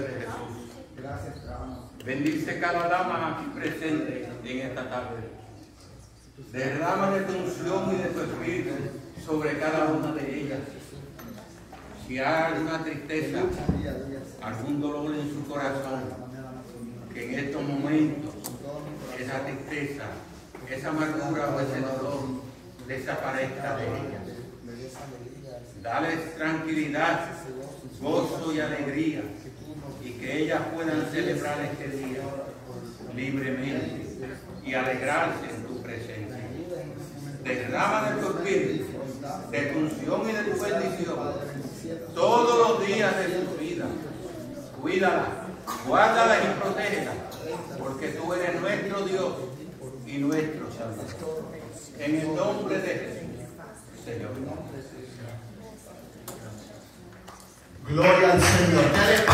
de Jesús. Gracias. Bendice cada dama aquí presente en esta tarde. Derrama de tu unción y de tu espíritu sobre cada una de ellas. Si hay alguna tristeza, algún dolor en su corazón, que en estos momentos esa tristeza, esa amargura o ese dolor desaparezca de ellas. Dales tranquilidad, gozo y alegría y que ellas puedan celebrar este día libremente y alegrarse en tu presencia. Derrama de tu espíritu, de tu unción y de tu bendición todos los días de su vida. Cuídala, guárdala y protégela, porque tú eres nuestro Dios y nuestro Salvador. En el nombre de Jesús, Señor. Gloria al Señor.